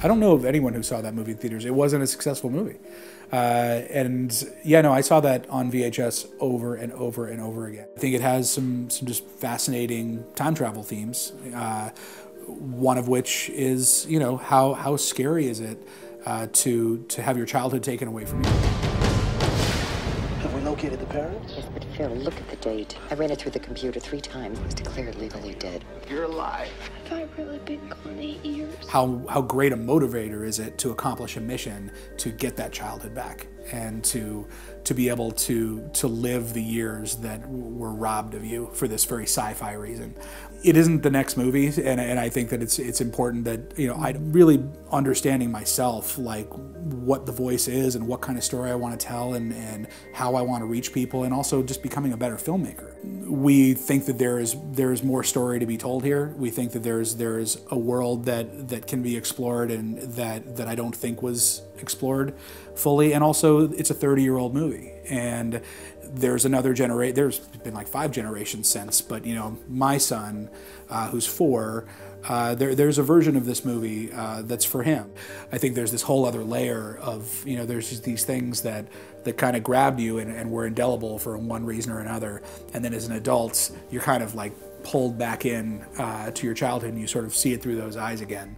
I don't know of anyone who saw that movie in theaters. It wasn't a successful movie. Uh, and yeah, no, I saw that on VHS over and over and over again. I think it has some some just fascinating time travel themes. Uh, one of which is, you know, how how scary is it uh, to to have your childhood taken away from you? Have we located the parents? Yes, but Phil, look at the date. I ran it through the computer three times. It was declared legally dead. You're alive. Have I really been gone eight years? How how great a motivator is it to accomplish a mission to get that childhood back and to to be able to to live the years that were robbed of you for this very sci-fi reason. It isn't the next movie, and, and I think that it's it's important that you know I really understanding myself like what the voice is and what kind of story I want to tell and and how I want to reach people, and also just becoming a better filmmaker. We think that there is there is more story to be told here. We think that there's there's a world that that can be explored and that that I don't think was explored fully, and also it's a 30 year old movie and there's another generation there's been like five generations since but you know my son uh, who's four uh, there, there's a version of this movie uh, that's for him. I think there's this whole other layer of you know there's just these things that that kind of grabbed you and, and were indelible for one reason or another. And then as an adult you're kind of like pulled back in uh, to your childhood and you sort of see it through those eyes again